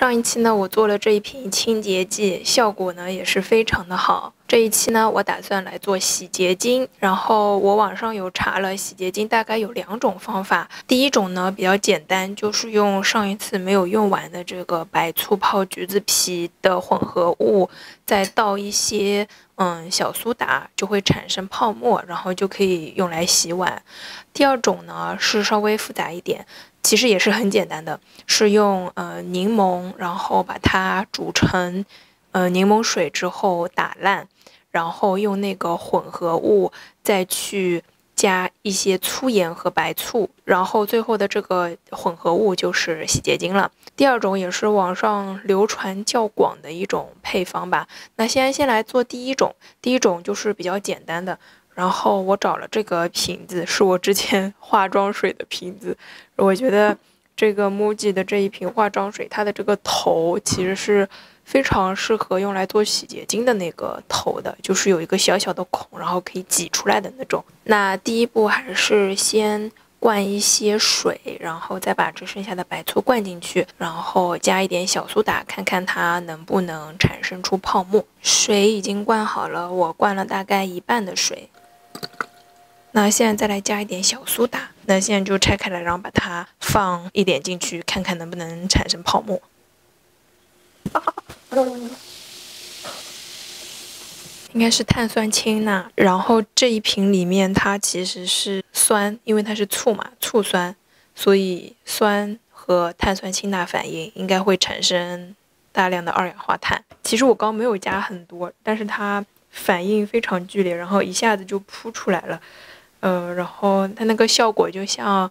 上一期呢，我做了这一瓶清洁剂，效果呢也是非常的好。这一期呢，我打算来做洗洁精。然后我网上有查了，洗洁精大概有两种方法。第一种呢比较简单，就是用上一次没有用完的这个白醋泡橘子皮的混合物，再倒一些嗯小苏打，就会产生泡沫，然后就可以用来洗碗。第二种呢是稍微复杂一点，其实也是很简单的，是用呃柠檬，然后把它煮成呃柠檬水之后打烂。然后用那个混合物再去加一些粗盐和白醋，然后最后的这个混合物就是洗洁精了。第二种也是网上流传较广的一种配方吧。那先先来做第一种，第一种就是比较简单的。然后我找了这个瓶子，是我之前 化妆水的瓶子。我觉得这个 MUJI 的这一瓶化妆水，它的这个头其实是。非常适合用来做洗洁精的那个头的，就是有一个小小的孔，然后可以挤出来的那种。那第一步还是先灌一些水，然后再把这剩下的白醋灌进去，然后加一点小苏打，看看它能不能产生出泡沫。水已经灌好了，我灌了大概一半的水。那现在再来加一点小苏打，那现在就拆开来，然后把它放一点进去，看看能不能产生泡沫。应该是碳酸氢钠，然后这一瓶里面它其实是酸，因为它是醋嘛，醋酸，所以酸和碳酸氢钠反应应该会产生大量的二氧化碳。其实我刚没有加很多，但是它反应非常剧烈，然后一下子就扑出来了，呃，然后它那个效果就像。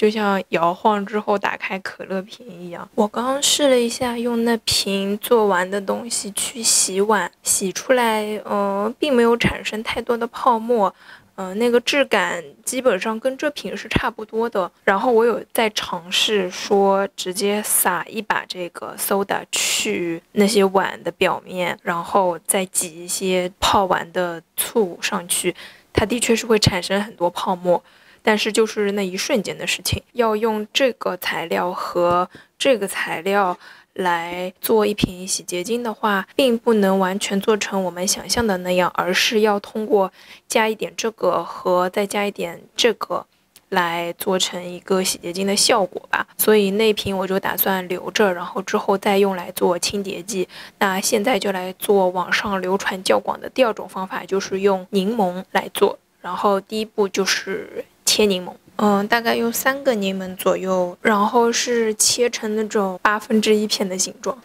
就像摇晃之后打开可乐瓶一样。我刚刚试了一下，用那瓶做完的东西去洗碗，洗出来，呃，并没有产生太多的泡沫，嗯，那个质感基本上跟这瓶是差不多的。然后我有在尝试说，直接撒一把这个 soda 去那些碗的表面，然后再挤一些泡完的醋上去，它的确是会产生很多泡沫。但是就是那一瞬间的事情，要用这个材料和这个材料来做一瓶洗洁精的话，并不能完全做成我们想象的那样，而是要通过加一点这个和再加一点这个，来做成一个洗洁精的效果吧。所以那瓶我就打算留着，然后之后再用来做清洁剂。那现在就来做网上流传较广的第二种方法，就是用柠檬来做。然后第一步就是。切柠檬，嗯，大概用三个柠檬左右，然后是切成那种八分之一片的形状，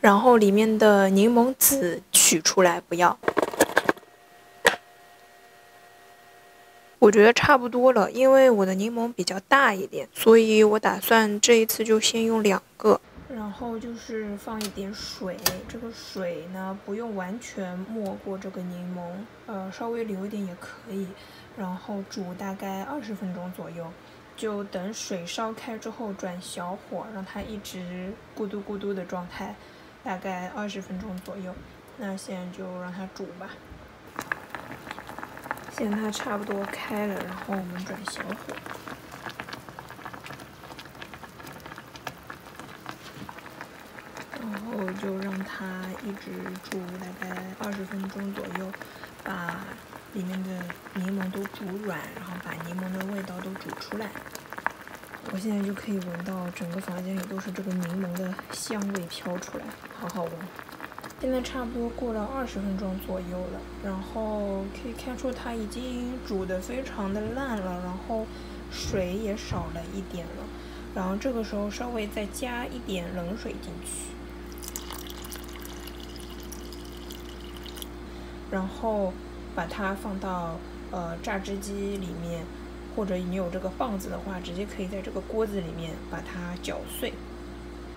然后里面的柠檬籽取出来，不要。我觉得差不多了，因为我的柠檬比较大一点，所以我打算这一次就先用两个。然后就是放一点水，这个水呢不用完全没过这个柠檬，呃，稍微留一点也可以。然后煮大概二十分钟左右，就等水烧开之后转小火，让它一直咕嘟咕嘟的状态，大概二十分钟左右。那现在就让它煮吧。现在它差不多开了，然后我们转小火。然后就让它一直煮大概二十分钟左右，把里面的柠檬都煮软，然后把柠檬的味道都煮出来。我现在就可以闻到整个房间里都是这个柠檬的香味飘出来，好好闻。现在差不多过了二十分钟左右了，然后可以看出它已经煮得非常的烂了，然后水也少了一点了。然后这个时候稍微再加一点冷水进去。然后把它放到呃榨汁机里面，或者你有这个棒子的话，直接可以在这个锅子里面把它搅碎。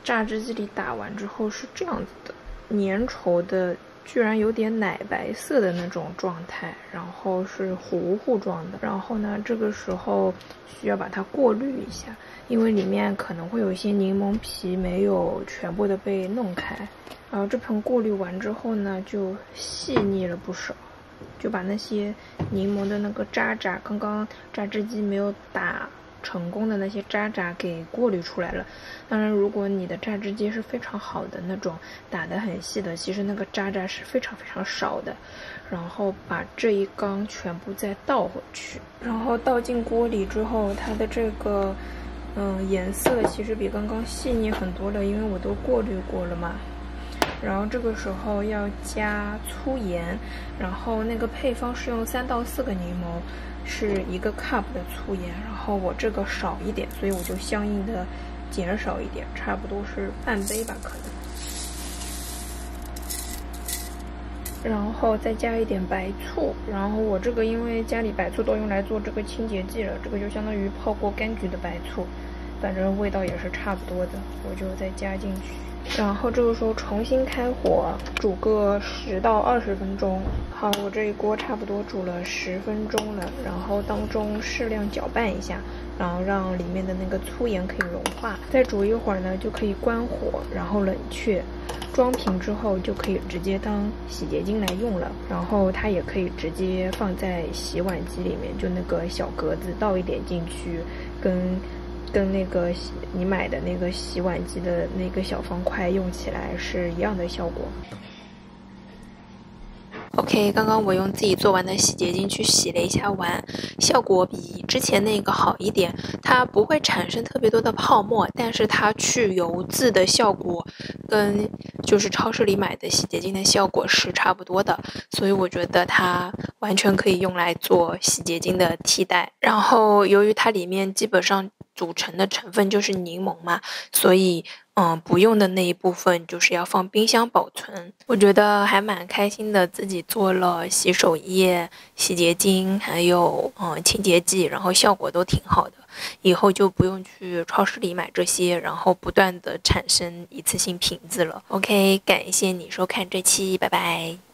榨汁机里打完之后是这样子的，粘稠的，居然有点奶白色的那种状态，然后是糊糊状的。然后呢，这个时候需要把它过滤一下，因为里面可能会有一些柠檬皮没有全部的被弄开。然后这盆过滤完之后呢，就细腻了不少，就把那些柠檬的那个渣渣，刚刚榨汁机没有打成功的那些渣渣给过滤出来了。当然，如果你的榨汁机是非常好的那种，打得很细的，其实那个渣渣是非常非常少的。然后把这一缸全部再倒回去，然后倒进锅里之后，它的这个嗯颜色其实比刚刚细腻很多了，因为我都过滤过了嘛。然后这个时候要加粗盐，然后那个配方是用三到四个柠檬，是一个 cup 的粗盐。然后我这个少一点，所以我就相应的减少一点，差不多是半杯吧，可能。然后再加一点白醋，然后我这个因为家里白醋都用来做这个清洁剂了，这个就相当于泡过柑橘的白醋，反正味道也是差不多的，我就再加进去。然后这个时候重新开火煮个十到二十分钟。好，我这一锅差不多煮了十分钟了，然后当中适量搅拌一下，然后让里面的那个粗盐可以融化。再煮一会儿呢，就可以关火，然后冷却。装瓶之后就可以直接当洗洁精来用了。然后它也可以直接放在洗碗机里面，就那个小格子倒一点进去，跟。跟那个你买的那个洗碗机的那个小方块用起来是一样的效果。OK，刚刚我用自己做完的洗洁精去洗了一下碗，效果比之前那个好一点。它不会产生特别多的泡沫，但是它去油渍的效果跟就是超市里买的洗洁精的效果是差不多的，所以我觉得它完全可以用来做洗洁精的替代。然后由于它里面基本上组成的成分就是柠檬嘛，所以。嗯，不用的那一部分就是要放冰箱保存。我觉得还蛮开心的，自己做了洗手液、洗洁精，还有嗯清洁剂，然后效果都挺好的。以后就不用去超市里买这些，然后不断的产生一次性瓶子了。OK，感谢你收看这期，拜拜。